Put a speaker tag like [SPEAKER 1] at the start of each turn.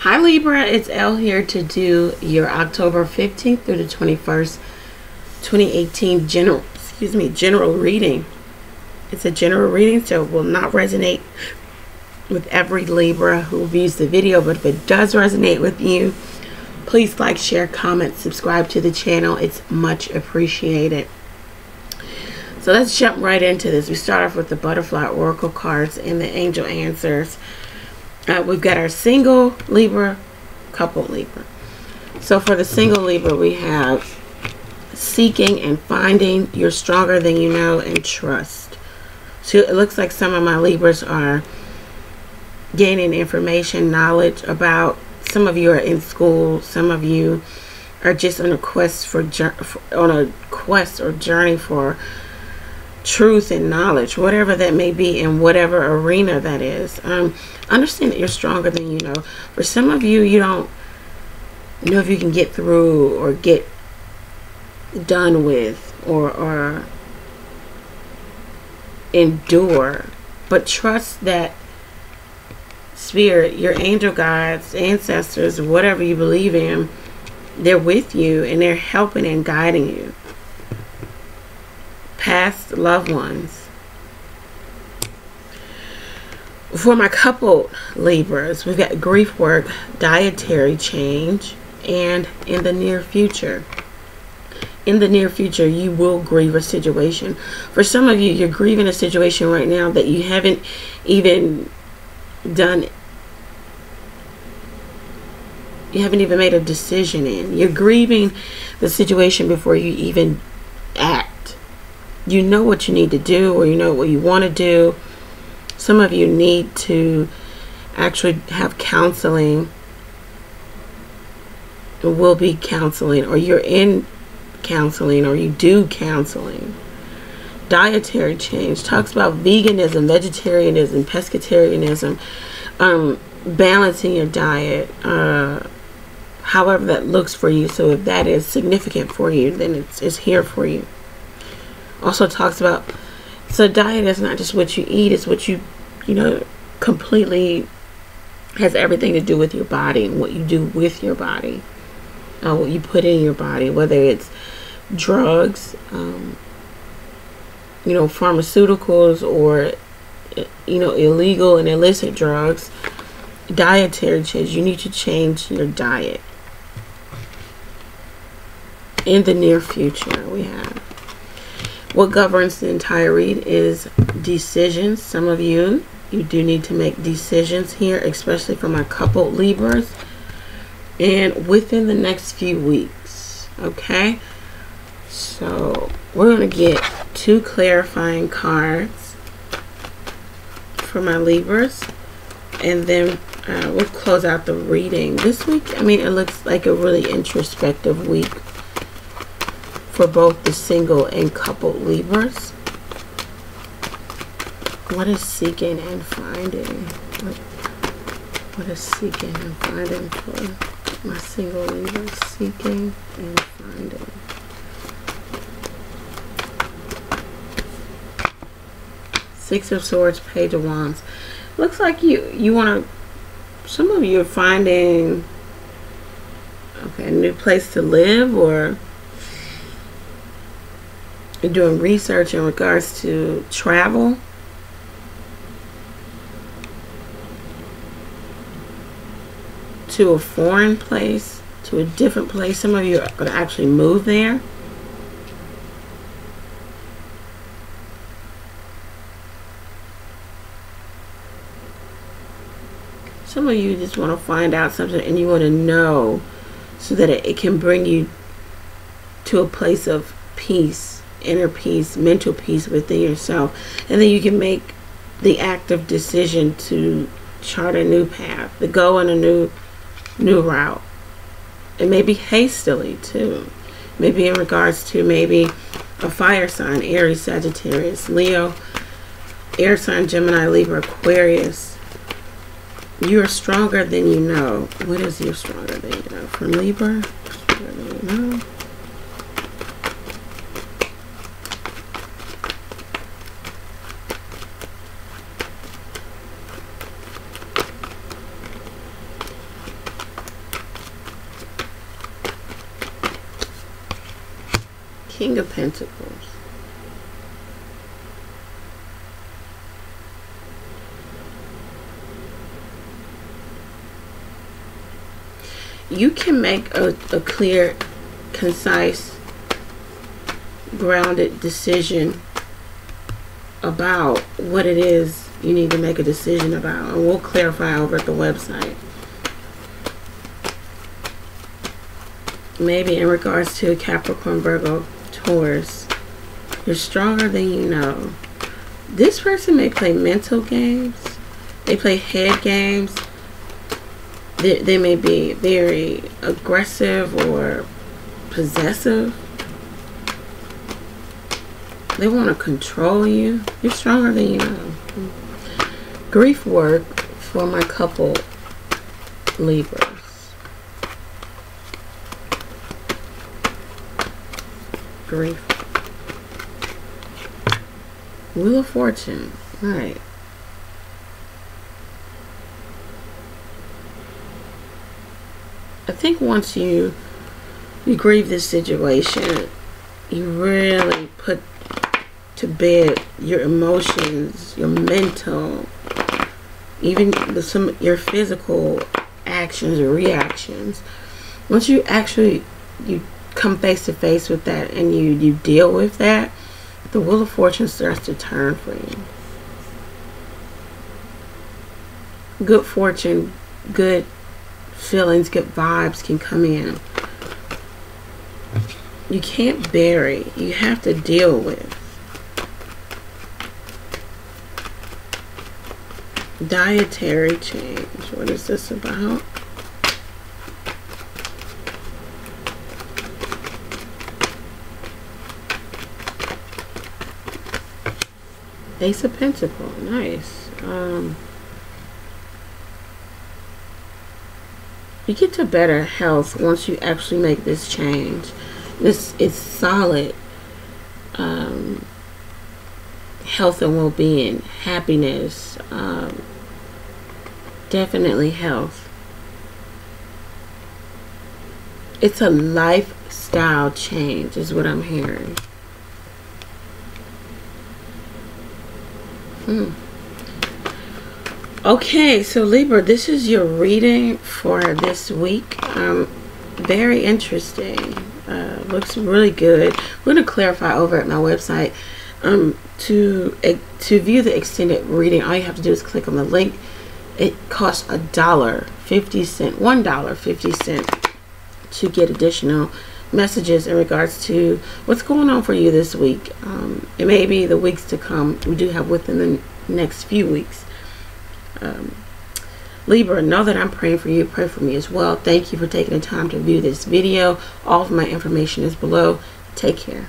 [SPEAKER 1] Hi Libra, it's Elle here to do your October 15th through the 21st, 2018 general, excuse me, general reading. It's a general reading, so it will not resonate with every Libra who views the video, but if it does resonate with you, please like, share, comment, subscribe to the channel. It's much appreciated. So let's jump right into this. We start off with the butterfly oracle cards and the angel answers. Uh, we've got our single Libra, couple Libra. So for the single Libra, we have seeking and finding. You're stronger than you know and trust. So it looks like some of my Libras are gaining information, knowledge about. Some of you are in school. Some of you are just on a quest for, on a quest or journey for truth and knowledge, whatever that may be, in whatever arena that is. Um, understand that you're stronger than you know. For some of you, you don't know if you can get through or get done with or, or endure, but trust that spirit, your angel guides, ancestors, whatever you believe in, they're with you and they're helping and guiding you past loved ones. For my couple Libras, we've got grief work, dietary change, and in the near future. In the near future, you will grieve a situation. For some of you, you're grieving a situation right now that you haven't even done you haven't even made a decision in. You're grieving the situation before you even act you know what you need to do or you know what you want to do. Some of you need to actually have counseling will be counseling or you're in counseling or you do counseling. Dietary change talks about veganism, vegetarianism, pescatarianism, um, balancing your diet, uh, however that looks for you. So if that is significant for you, then it's, it's here for you also talks about so diet is not just what you eat it's what you you know completely has everything to do with your body and what you do with your body uh, what you put in your body whether it's drugs um, you know pharmaceuticals or you know illegal and illicit drugs dietary change you need to change your diet. In the near future we have what governs the entire read is decisions. Some of you, you do need to make decisions here, especially for my couple Libras. And within the next few weeks, okay? So we're going to get two clarifying cards for my Libras. And then uh, we'll close out the reading. This week, I mean, it looks like a really introspective week for both the single and couple Libras. What is seeking and finding? What, what is seeking and finding for my single Libras? Seeking and finding. Six of Swords, Page of Wands. Looks like you you want to. Some of you are finding okay a new place to live or doing research in regards to travel. To a foreign place, to a different place. Some of you are going to actually move there. Some of you just want to find out something and you want to know so that it, it can bring you to a place of peace inner peace, mental peace within yourself. And then you can make the active decision to chart a new path, to go on a new new route. And maybe hastily too. Maybe in regards to maybe a fire sign, Aries, Sagittarius, Leo, air sign, Gemini, Libra, Aquarius. You are stronger than you know. What is you stronger than you know? From Libra, King of Pentacles. You can make a, a clear, concise, grounded decision about what it is you need to make a decision about. And we'll clarify over at the website. Maybe in regards to Capricorn, Virgo, Taurus. You're stronger than you know. This person may play mental games. They play head games. They, they may be very aggressive or possessive. They want to control you. You're stronger than you know. Grief work for my couple Libras. Grief. Wheel of Fortune. Alright. I think once you you grieve this situation, you really put to bed your emotions, your mental, even some your physical actions or reactions. Once you actually you come face to face with that and you you deal with that, the wheel of fortune starts to turn for you. Good fortune, good feelings, good vibes can come in. You can't bury, you have to deal with. Dietary change. What is this about? Ace of Pentacle. Nice. Um, you get to better health once you actually make this change. This is solid um, health and well-being, happiness, um, definitely health. It's a lifestyle change is what I'm hearing. Hmm. Okay, so Libra, this is your reading for this week. Um, very interesting. Uh, looks really good. We're going to clarify over at my website. Um, to uh, to view the extended reading, all you have to do is click on the link. It costs a dollar fifty cent, one dollar fifty cent to get additional messages in regards to what's going on for you this week. Um, it may be the weeks to come. We do have within the next few weeks. Um, Libra, know that I'm praying for you. Pray for me as well. Thank you for taking the time to view this video. All of my information is below. Take care.